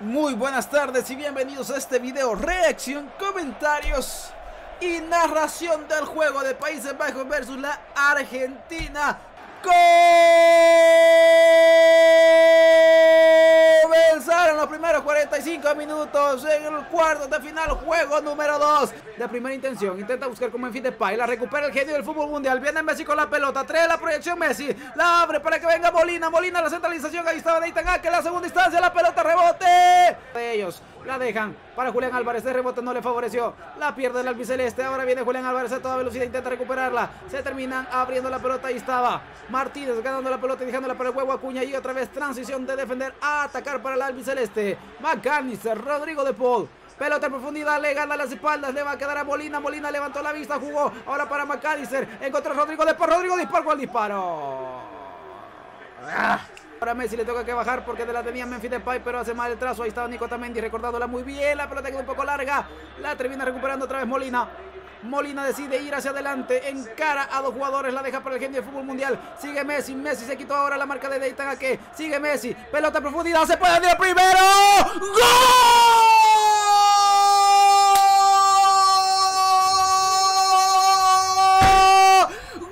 Muy buenas tardes y bienvenidos a este video reacción, comentarios y narración del juego de Países Bajos versus la Argentina. Los primeros 45 minutos en el cuarto de final, juego número 2 de primera intención. Intenta buscar como en fin de pay, la recupera el genio del fútbol mundial. Viene Messi con la pelota, trae la proyección Messi, la abre para que venga Molina. Molina la centralización, ahí estaba Nathan que la segunda instancia, la pelota rebote de ellos. La dejan para Julián Álvarez. De rebote no le favoreció. La pierde el albiceleste. Ahora viene Julián Álvarez a toda velocidad. Intenta recuperarla. Se terminan abriendo la pelota. Ahí estaba Martínez ganando la pelota y dejándola para el huevo Acuña. Y otra vez transición de defender a atacar para el albiceleste. McAllister, Rodrigo de Paul. Pelota en profundidad, le gana las espaldas, le va a quedar a Molina. Molina levantó la vista, jugó. Ahora para McAllister. Encontró a Rodrigo de Paul. Rodrigo disparó el disparo. Ah. Ahora Messi le toca que bajar porque de la tenía Memphis Depay, pero hace mal el trazo. Ahí estaba Nico Tamendi recordándola muy bien. La pelota quedó un poco larga. La termina recuperando otra vez Molina. Molina decide ir hacia adelante, encara a dos jugadores, la deja para el genio del fútbol mundial. Sigue Messi, Messi se quitó ahora la marca de Deitan que Sigue Messi, pelota profundidad, se puede ir primero. ¡Gol!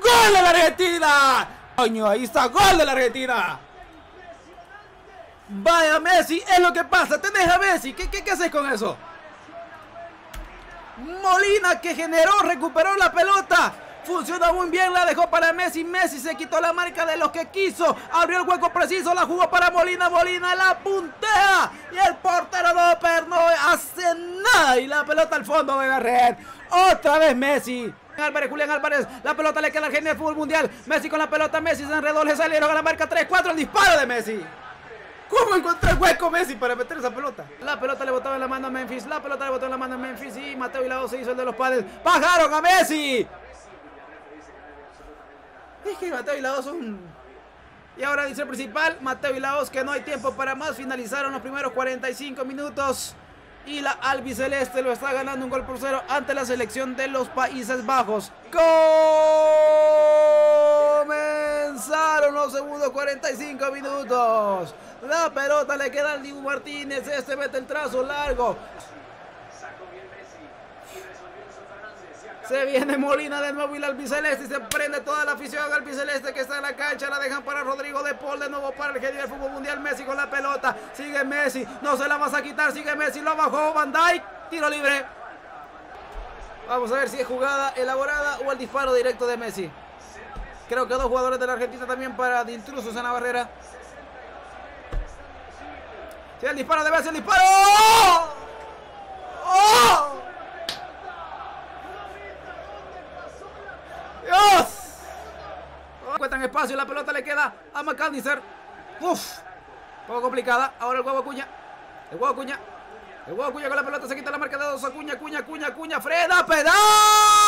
¡Gol de la Argentina! Coño, ahí está, gol de la Argentina. Vaya Messi, es lo que pasa. Te deja Messi. ¿Qué, qué, qué haces con eso? Molina que generó, recuperó la pelota. Funcionó muy bien, la dejó para Messi. Messi se quitó la marca de lo que quiso. Abrió el hueco preciso, la jugó para Molina. Molina la puntea. Y el portero Doper no hace nada. Y la pelota al fondo de la red. Otra vez Messi. Álvarez, Julián Álvarez, la pelota le queda al genio del fútbol mundial. Messi con la pelota, Messi se enredó, le salieron a la marca 3-4, el disparo de Messi. ¿Cómo encontró el hueco Messi para meter esa pelota? La pelota le botaba en la mano a Memphis. La pelota le botó en la mano a Memphis. Y Mateo Hilao se hizo el de los padres. ¡Bajaron a Messi! Es que Mateo Hilao son... Y ahora dice el principal, Mateo Laos que no hay tiempo para más. Finalizaron los primeros 45 minutos. Y la albiceleste lo está ganando un gol por cero ante la selección de los Países Bajos. Comenzaron los segundos 45 minutos. La pelota le queda al Dibu Martínez. Este mete el trazo largo. Se viene Molina de nuevo y la albiceleste se prende toda la afición albiceleste que está en la cancha. La dejan para Rodrigo de Paul. De nuevo para el genio del fútbol mundial. Messi con la pelota. Sigue Messi. No se la vas a quitar. Sigue Messi. Lo bajó Van Dijk. Tiro libre. Vamos a ver si es jugada elaborada o el disparo directo de Messi. Creo que dos jugadores de la Argentina también para de intrusos en la barrera. Si el disparo de Messi, el disparo. ¡Oh! ¡Dios! Encuentran espacio, la pelota le queda a McAllister. Uf, poco complicada. Ahora el huevo Acuña. El huevo Acuña. El huevo Acuña con la pelota se quita la marca de dos. Acuña, Acuña, Acuña, Acuña. Frena, pedal.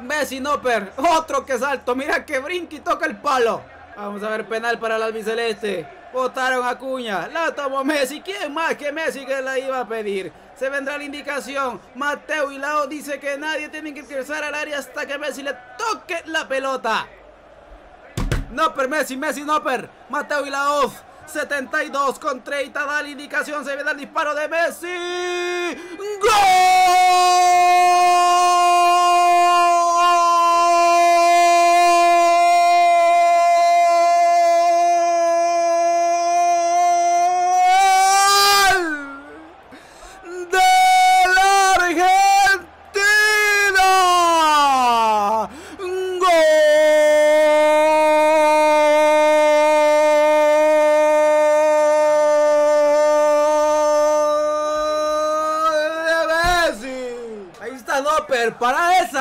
Messi Nopper. Otro que salto. Mira que brinca y toca el palo. Vamos a ver penal para la albiceleste. Votaron a Cuña, la tomó Messi. ¿Quién más que Messi que la iba a pedir? Se vendrá la indicación. Mateo Hilao dice que nadie tiene que ingresar al área hasta que Messi le toque la pelota. No per Messi, Messi no per. Mateo Hilao 72 con 30 da la indicación. Se ve el disparo de Messi. Noper,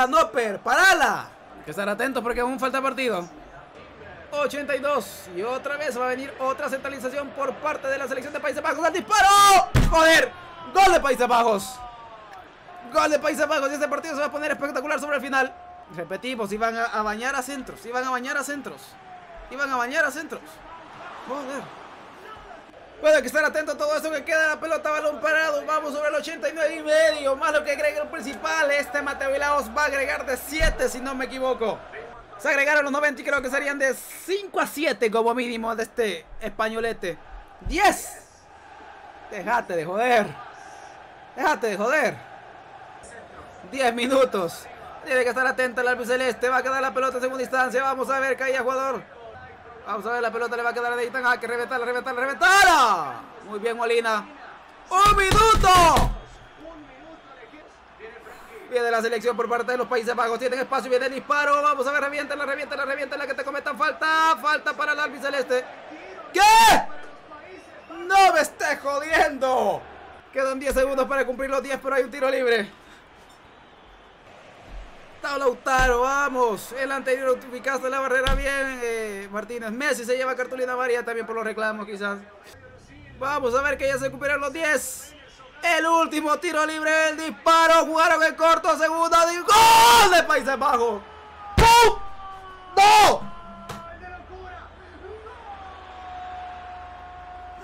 Noper, parala. Hay que estar atentos porque aún falta partido. 82 y otra vez va a venir otra centralización por parte de la selección de Países Bajos. ¡Al disparo! ¡Joder! ¡Gol de Países Bajos! ¡Gol de Países Bajos! Y este partido se va a poner espectacular sobre el final. Repetimos, iban a, bañar a centros, iban a bañar a centros. Iban a bañar a centros. Joder. Puede que estar atento a todo esto que queda la pelota, balón sobre el 89 y medio. Más lo que agrega el principal. Este Mateo Vilaos va a agregar de 7 si no me equivoco. Se agregaron los 90 y creo que serían de 5 a 7 como mínimo de este españolete. 10. Déjate de joder. Déjate de joder. 10 minutos. Tiene que estar atento el árbitro celeste. Va a quedar la pelota en segunda instancia. Vamos a ver, caía jugador. Vamos a ver, la pelota le va a quedar a Deitan. Ah, que reventarla, reventarla, reventarla. Muy bien, Molina. ¡Un minuto! Viene la selección por parte de los Países Bajos. Tienen espacio, viene el disparo. Vamos a ver, revienta, la revienta, la revienta, la que te cometan falta. Falta para el árbitro celeste. ¿Qué? ¡No me estés jodiendo! Quedan 10 segundos para cumplir los 10, pero hay un tiro libre. Lautaro, vamos. El anterior ubicaste la barrera bien, eh, Martínez. Messi se lleva cartulina María también por los reclamos, quizás. Vamos a ver que ya se recuperan los 10. El último tiro libre, el disparo. Jugaron en corto, segundo. ¡Gol de Países Bajos! ¡Pum! ¡No!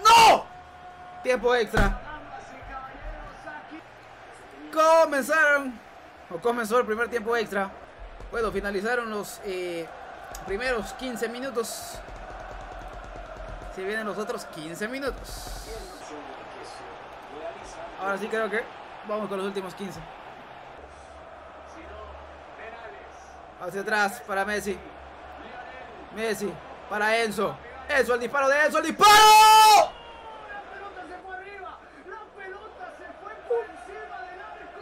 ¡No! Tiempo extra. Comenzaron. O comenzó el primer tiempo extra. Bueno, finalizaron los eh, primeros 15 minutos. Si vienen los otros 15 minutos. Ahora sí creo que vamos con los últimos 15. Hacia atrás para Messi. Messi para Enzo. Enzo, el disparo de Enzo, el disparo.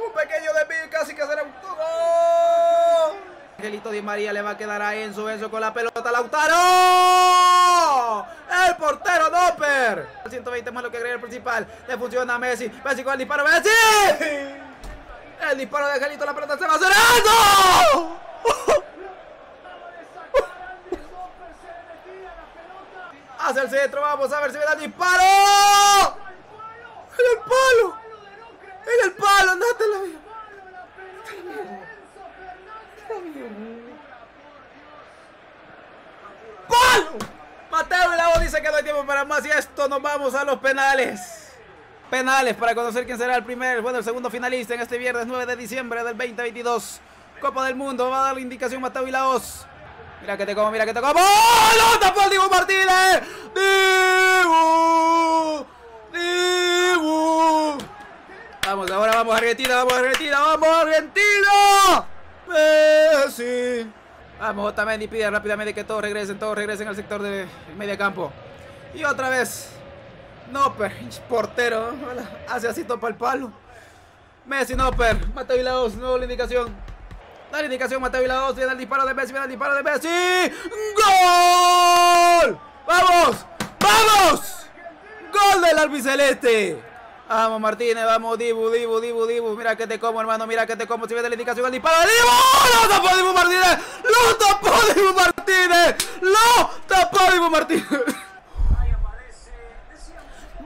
Un pequeño desvío casi que será un gol. Angelito Di María le va a quedar a Enzo. Enzo con la pelota. Lautaro. El portero Doper. 120 más lo que agrega el principal. Le funciona a Messi. Messi con el disparo. Messi. El disparo de Angelito. La pelota se va cerrando. Hacia el centro. Vamos a ver si me da el disparo. En el palo. En el palo. Andate la vida. ¡Palo! Mateo que no hay tiempo para más y esto nos vamos a los penales. Penales para conocer quién será el primer, bueno, el segundo finalista en este viernes 9 de diciembre del 2022. Copa del Mundo, va a dar la indicación Mateo y Laos. Mira que te como, mira que te como. ¡Oh! ¡Lo tapó el Dibu Martínez! ¡Dibu! ¡Dibu! Vamos, ahora vamos Argentina, vamos Argentina, vamos Argentina. Messi. Vamos, Otamendi pide rápidamente que todos regresen, todos regresen al sector de medio campo. Y otra vez. Noper, portero. Hace así, topa el palo. Messi, Noper. Mateo Vilaos, nueva la indicación. Da la indicación, Mateo Vilaos. Viene el disparo de Messi, viene el disparo de Messi. ¡Gol! ¡Vamos! ¡Vamos! ¡Gol del albiceleste! Vamos Martínez, vamos Dibu, Dibu, Dibu, Dibu. Mira que te como, hermano, mira que te como. Si viene la indicación, el disparo. ¡Dibu! ¡Lo tapó Dibu Martínez! ¡Lo tapó Dibu Martínez! ¡Lo tapó Dibu Martínez!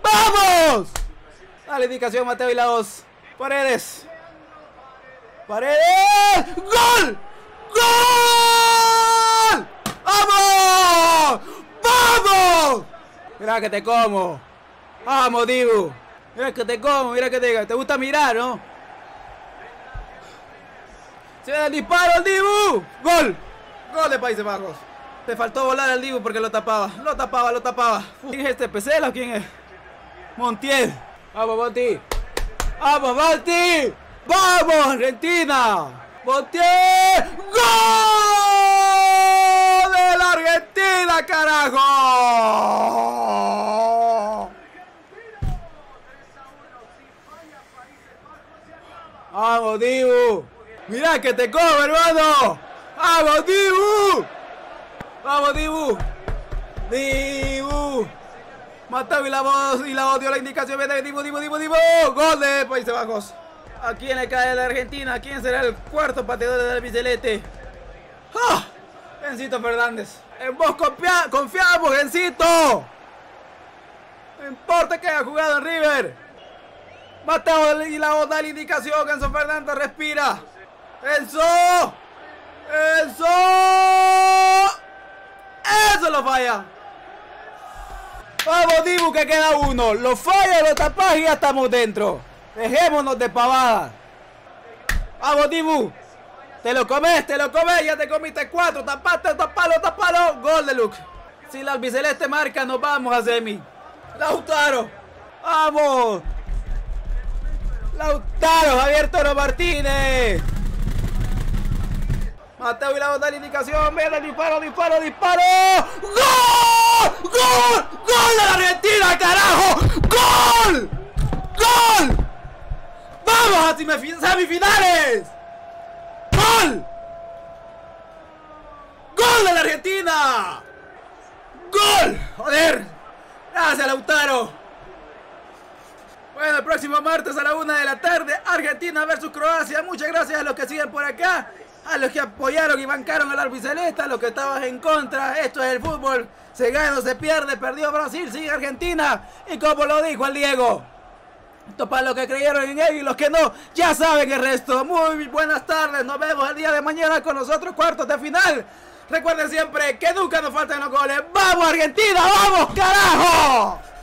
¡Vamos! A la indicación, Mateo y la. Paredes. Paredes. ¡Gol! ¡Gol! ¡Vamos! ¡Vamos! Mira que te como. ¡Vamos, Dibu! Mira que te como, mira que te, te gusta mirar, ¿no? Se ve el disparo al Dibu. Gol. Gol de Países Bajos. Te faltó volar al Dibu porque lo tapaba. Lo tapaba, lo tapaba. ¿Quién es este? ¿Pesela o quién es? Montiel. Vamos, Monti. Vamos, Monti. Vamos, Argentina. Montiel. ¡Gol de la Argentina, carajo! ¡Vamos, Dibu! ¡Mirá que te como, hermano! ¡Vamos, Dibu! ¡Vamos, Dibu! ¡Dibu! Mateo y la voz y la voz dio la indicación. Viene Dibu, Dibu, Dibu, Dibu. ¡Gol de Países Bajos! ¿A quién le cae la Argentina? ¿Quién será el cuarto pateador del bicelete? ¡Ah! Encito Fernández. En vos confia confiamos, Gencito. No importa que haya jugado en River. Mateo y la da la indicación. Enzo Fernández respira. ¡Enzo! ¡Enzo! ¡Eso lo falla! Vamos, Dibu, que queda uno. Lo falla, lo tapas y ya estamos dentro. Dejémonos de pavadas. Vamos, Dibu. Te lo comes, te lo comes, ya te comiste cuatro, tapate, tapalo, tapalo. Gol de Luke. Si la albiceleste marca, nos vamos a semi. Lautaro. ¡Vamos! Lautaro, Javier Toro Martínez. Mateo y la onda de indicación. Viene disparo, disparo, disparo. ¡Gol! ¡Gol! ¡Gol de la Argentina, carajo! ¡Gol! ¡Gol! ¡Vamos a semifinales! ¡Gol! ¡Gol de la Argentina! ¡Gol! ¡Joder! Gracias, Lautaro. Bueno, el próximo martes a la una de la tarde, Argentina versus Croacia. Muchas gracias a los que siguen por acá, a los que apoyaron y bancaron al albiceleste, a los que estaban en contra. Esto es el fútbol. Se gana o se pierde, perdió Brasil, sigue Argentina. Y como lo dijo el Diego, esto para los que creyeron en él y los que no, ya saben el resto. Muy buenas tardes, nos vemos el día de mañana con nosotros, cuartos de final. Recuerden siempre que nunca nos faltan los goles. ¡Vamos Argentina! ¡Vamos carajo!